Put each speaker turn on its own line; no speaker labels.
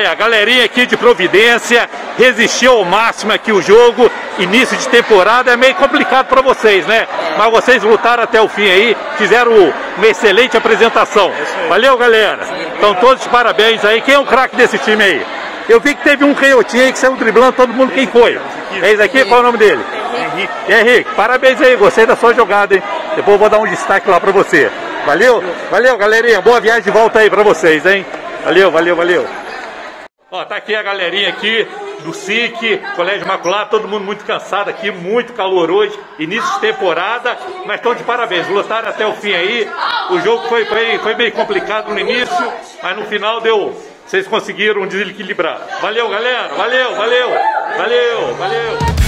Aí, a galerinha aqui de Providência resistiu ao máximo aqui o jogo. Início de temporada é meio complicado para vocês, né? Mas vocês lutaram até o fim aí, fizeram uma excelente apresentação. Valeu, galera. Então, todos parabéns aí. Quem é o craque desse time aí? Eu vi que teve um canhotinho aí que saiu driblando todo mundo. Quem foi? É esse aqui? Qual é o nome dele? Henrique. Henrique, parabéns aí, gostei da sua jogada, hein? Depois eu vou dar um destaque lá pra você. Valeu? Valeu, galerinha. Boa viagem de volta aí pra vocês, hein? Valeu, valeu, valeu. Ó, tá aqui a galerinha aqui do SIC, Colégio Imaculado, todo mundo muito cansado aqui, muito calor hoje, início de temporada, mas estão de parabéns, lutaram até o fim aí. O jogo foi, foi, foi meio complicado no início, mas no final deu. Vocês conseguiram desequilibrar. Valeu, galera, valeu, valeu, valeu, valeu.